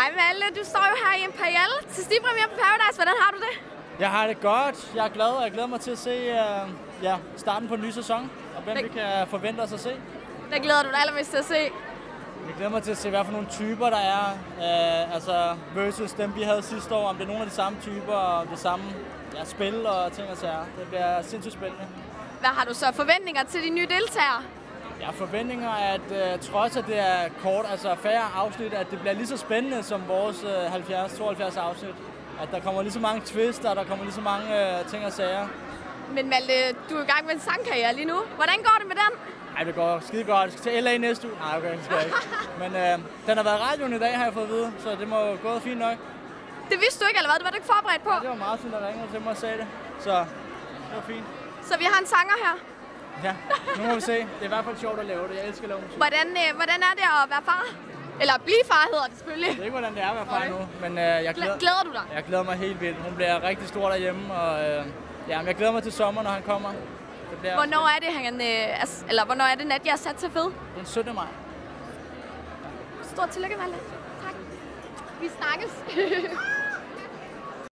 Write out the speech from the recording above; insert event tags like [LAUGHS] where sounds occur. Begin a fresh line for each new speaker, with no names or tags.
Hej Malte, du står jo her i Imperial til stipremiere på Paradise. Hvordan har du det?
Jeg har det godt. Jeg er glad, og jeg glæder mig til at se uh, ja, starten på en ny sæson, og hvem
Det-
vi kan forvente os at se.
Hvad glæder du dig allermest til at se?
Jeg glæder mig til at se, hvad for nogle typer der er, uh, altså versus dem, vi havde sidste år. Om det er nogle af de samme typer, og det samme ja, spil og ting og sager. Det bliver sindssygt spændende.
Hvad har du så forventninger til de nye deltagere?
Jeg har forventninger, at uh, trods at det er kort, altså færre afsnit, at det bliver lige så spændende som vores uh, 70-72 afsnit. At der kommer lige så mange twister, og der kommer lige så mange uh, ting og sager.
Men Malte, du er i gang med en sangkarriere lige nu. Hvordan går det med den?
Ej, det går skide godt. Jeg skal til LA næste uge. Nej, okay, det skal jeg ikke. [LAUGHS] Men øh, den har været i radioen i dag, har jeg fået at vide, så det må gå fint nok.
Det vidste du ikke, eller hvad? Det var du ikke forberedt på.
Det var meget fint, at ringe til mig og sagde det. Så det var fint.
Så vi har en sanger her.
Ja, nu må vi se. Det er i hvert fald sjovt at lave det. Jeg elsker at lave musik.
Hvordan, øh, hvordan er det at være far? Eller blive far hedder det selvfølgelig.
Jeg ved ikke, hvordan det er at være far nu, men øh, jeg,
Glæ-
glæder,
Glæder du dig?
jeg glæder mig helt vildt. Hun bliver rigtig stor derhjemme, og øh, ja, men jeg glæder mig til sommer, når han kommer. Det bliver
Hvornår er det, han, øh, er, eller hvornår er det, Nadia er sat til fed?
den 17. maj.
Stort tillykke, Malte. Tak. Vi snakkes. [LAUGHS]